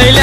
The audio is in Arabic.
ليلى